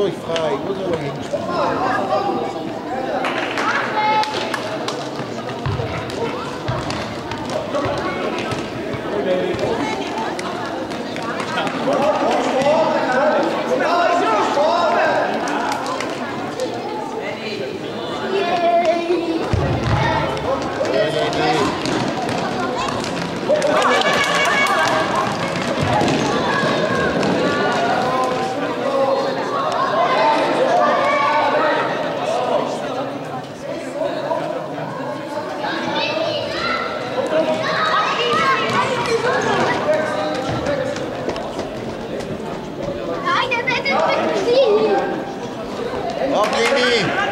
temps, il fera, il おおきに。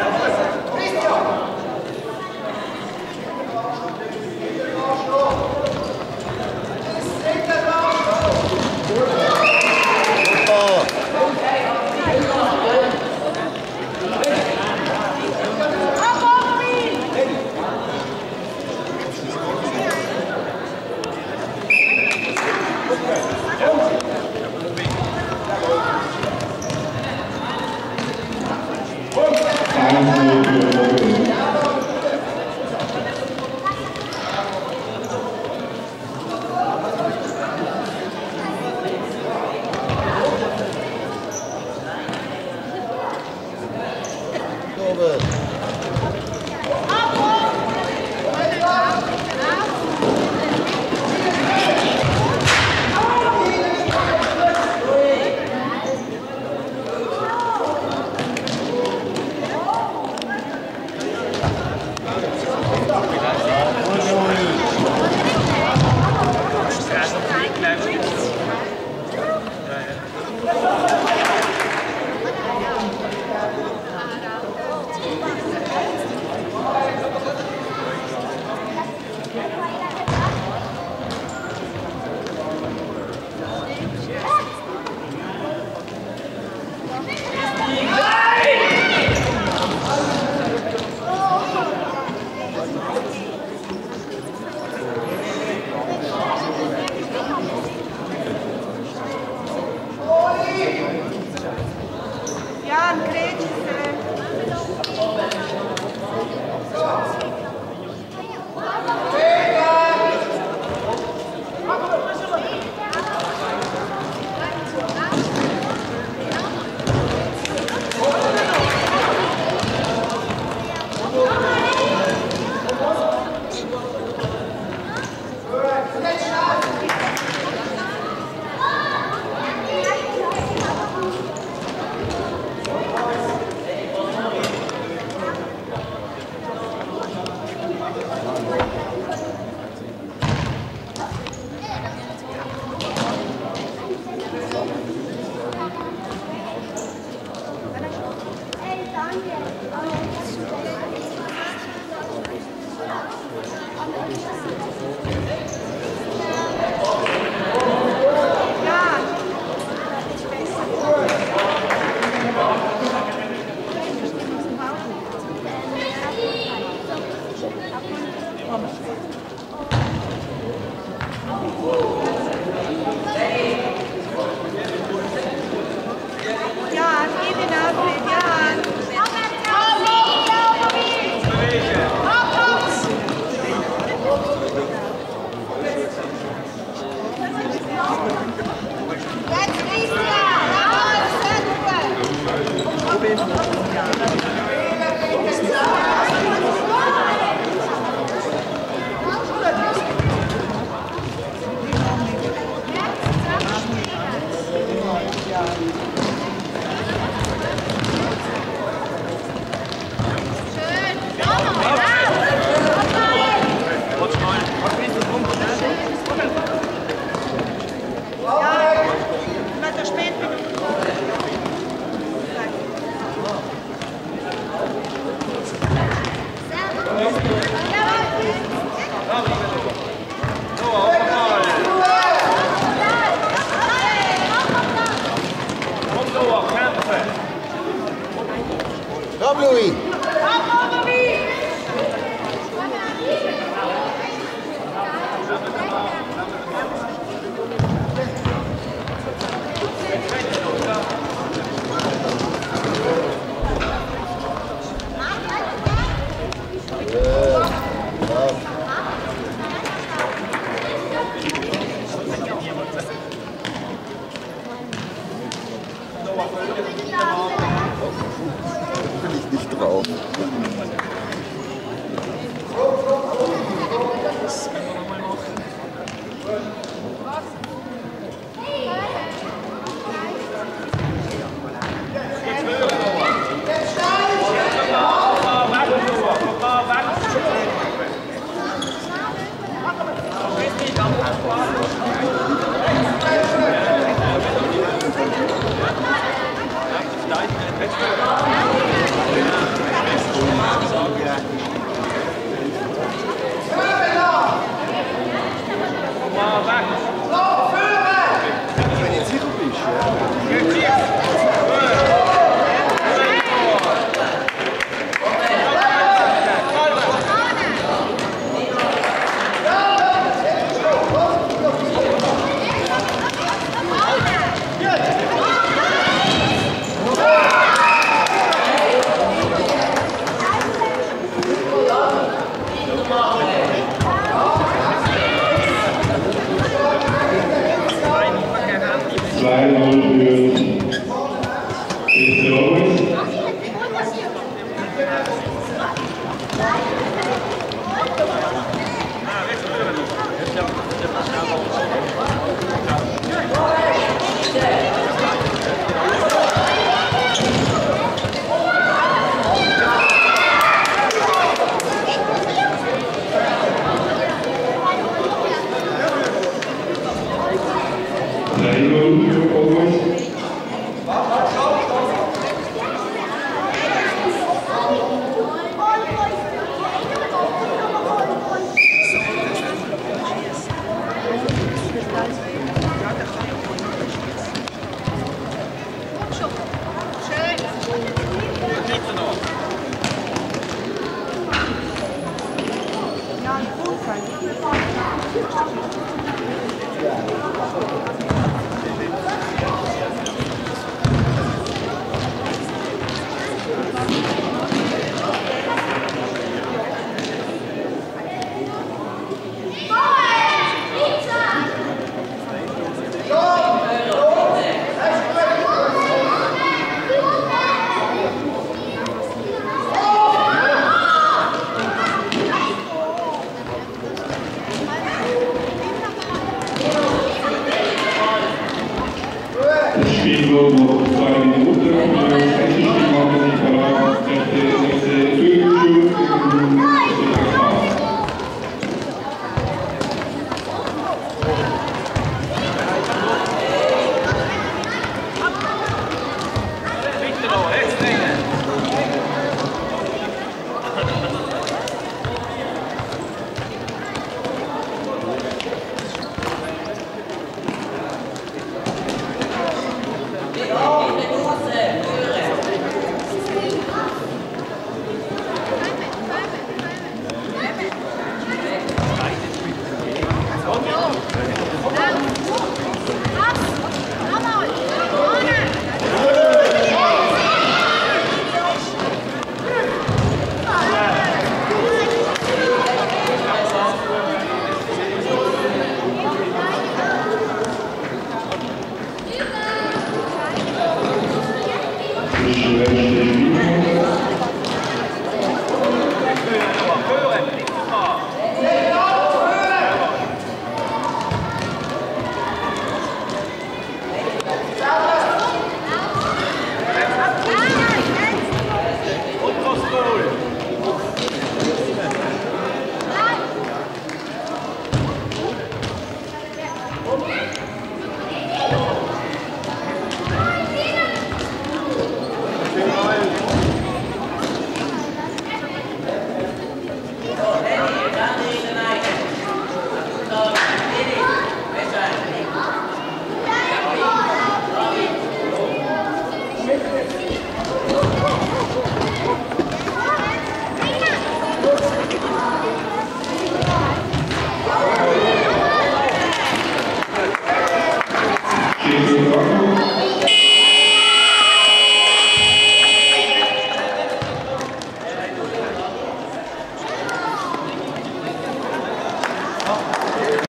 Dobry